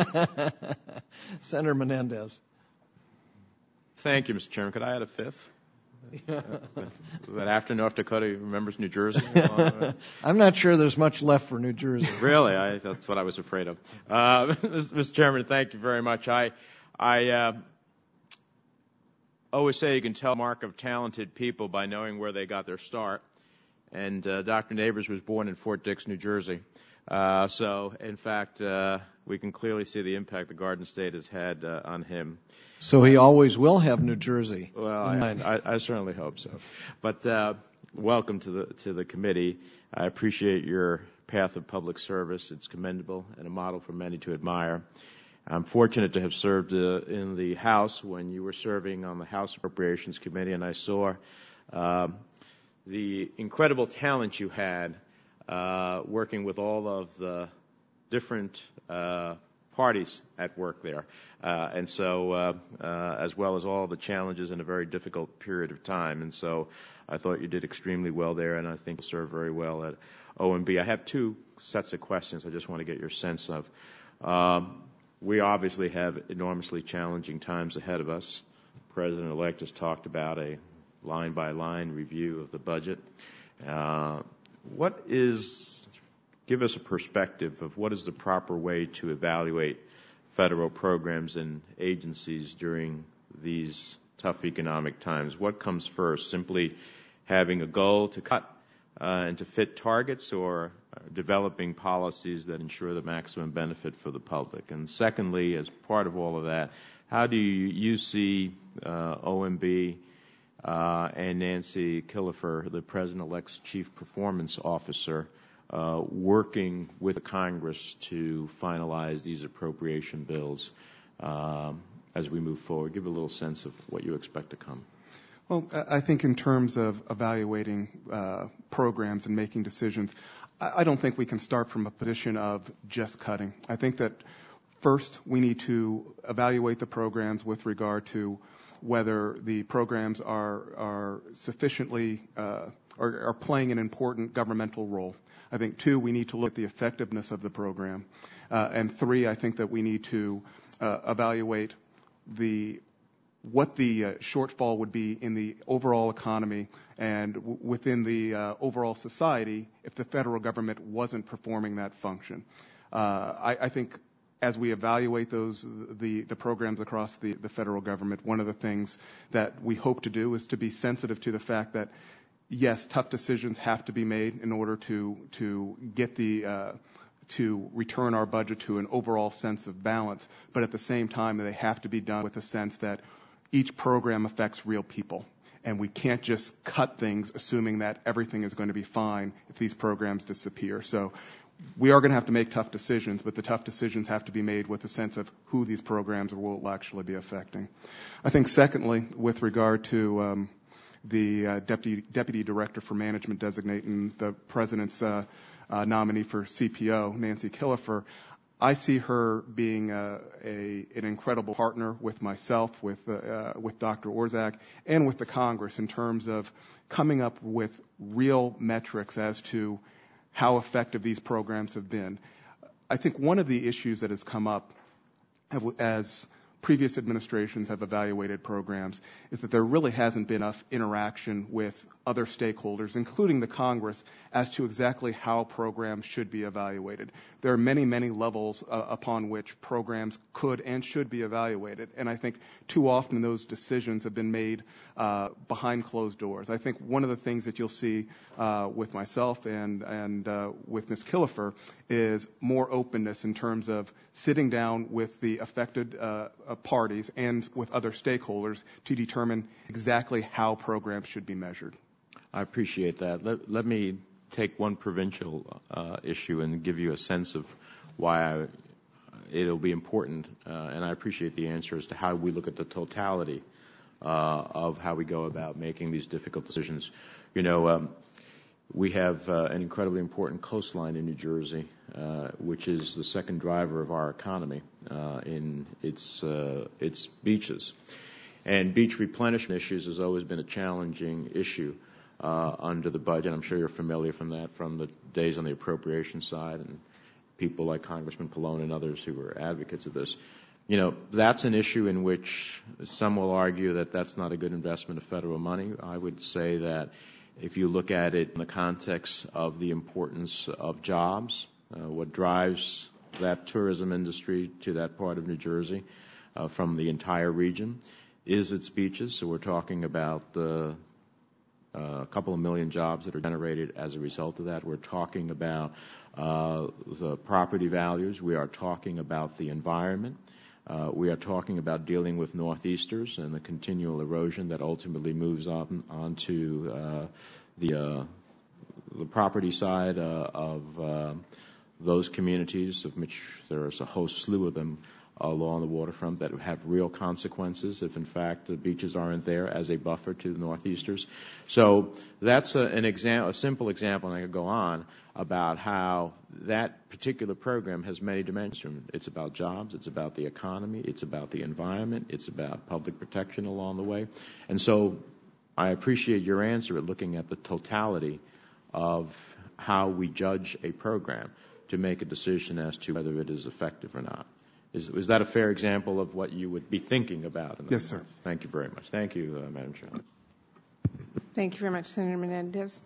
Senator Menendez. Thank you, Mr. Chairman. Could I add a fifth? that after North Dakota remembers New Jersey. I'm not sure there's much left for New Jersey. really, I, that's what I was afraid of. Uh, Mr. Chairman, thank you very much. I, I uh, always say you can tell mark of talented people by knowing where they got their start. And uh, Dr. Nabors was born in Fort Dix, New Jersey. Uh, so, in fact, uh, we can clearly see the impact the Garden State has had uh, on him. So he always will have New Jersey. Well, I, I, I, certainly hope so. But uh, welcome to the to the committee. I appreciate your path of public service. It's commendable and a model for many to admire. I'm fortunate to have served uh, in the House when you were serving on the House Appropriations Committee, and I saw uh, the incredible talent you had uh, working with all of the different uh, parties at work there. Uh, and so, as well as all the challenges in a very difficult period of time. And so, I thought you did extremely well there, and I think you'll serve very well at OMB. I have two sets of questions I just want to get your sense of. Um, we obviously have enormously challenging times ahead of us. President elect has talked about a line by line review of the budget. Uh, what is, give us a perspective of what is the proper way to evaluate federal programs and agencies during these tough economic times? What comes first? Simply having a goal to cut uh, and to fit targets or developing policies that ensure the maximum benefit for the public? And secondly, as part of all of that, how do you, see uh, OMB uh, and Nancy Killefer, the President-elect's Chief Performance Officer, uh, working with the Congress to finalize these appropriation bills um, as we move forward? Give a little sense of what you expect to come. Well, I think in terms of evaluating uh, programs and making decisions, I don't think we can start from a position of just cutting. I think that first we need to evaluate the programs with regard to whether the programs are, are sufficiently uh, are, are playing an important governmental role. I think two, we need to look at the effectiveness of the program, uh, and three, I think that we need to uh, evaluate the what the shortfall would be in the overall economy and within the overall society if the federal government wasn't performing that function. Uh, I, I, think as we evaluate those the, programs across the, federal government, one of the things that we hope to do is to be sensitive to the fact that yes, tough decisions have to be made in order to to get the uh, to return our budget to an overall sense of balance, but at the same time they have to be done with a sense that each program affects real people. And we can't just cut things assuming that everything is going to be fine if these programs disappear. So we are going to have to make tough decisions, but the tough decisions have to be made with a sense of who these programs will actually be affecting. I think secondly, with regard to um, the uh, deputy, deputy director for management designating the president's uh, uh, nominee for CPO, Nancy Killefer, I see her being a, a, an incredible partner with myself, with, uh, uh, with Dr. Orszag, and with the Congress in terms of coming up with real metrics as to how effective these programs have been. I think one of the issues that has come up as previous administrations have evaluated programs is that there really hasn't been enough interaction with other stakeholders, including the Congress, as to exactly how programs should be evaluated. There are many, many levels uh, upon which programs could and should be evaluated, and I think too often those decisions have been made uh, behind closed doors. I think one of the things that you'll see uh, with myself and, and with Ms. Killefer is more openness in terms of sitting down with the affected parties and with other stakeholders to determine exactly how programs should be measured. I appreciate that. Let, let me take one provincial uh, issue and give you a sense of why it'll be important. Uh, and I appreciate the answer as to how we look at the totality uh, of how we go about making these difficult decisions. You know, um, we have uh, an incredibly important coastline in New Jersey, uh, which is the second driver of our economy uh, in its its beaches. And beach replenishment issues has always been a challenging issue under the budget. I'm sure you're familiar from that from the days on the appropriation side and people like Congressman Pallone and others who are advocates of this. You know, that's an issue in which some will argue that that's not a good investment of federal money. I would say that if you look at it in the context of the importance of jobs, uh, what drives that tourism industry to that part of New Jersey uh, from the entire region is its beaches. So we're talking about the uh, a couple of million jobs that are generated as a result of that. We're talking about uh, the property values. We are talking about the environment. Uh, we are talking about dealing with northeasters and the continual erosion that ultimately moves on onto uh, the uh, the property side of those communities, of which there is a whole slew of them Uh, along the waterfront that have real consequences if, in fact, the beaches aren't there as a buffer to the northeasters. So that's a, an example, a simple example, and I could go on about how that particular program has many dimensions. It's about jobs, it's about the economy, it's about the environment, it's about public protection along the way. And so I appreciate your answer at looking at the totality of how we judge a program to make a decision as to whether it is effective or not. Is, is that a fair example of what you would be thinking about? Yes, sir. Thank you very much. Thank you, uh, Madam Chairman. Thank you very much, Senator Menendez.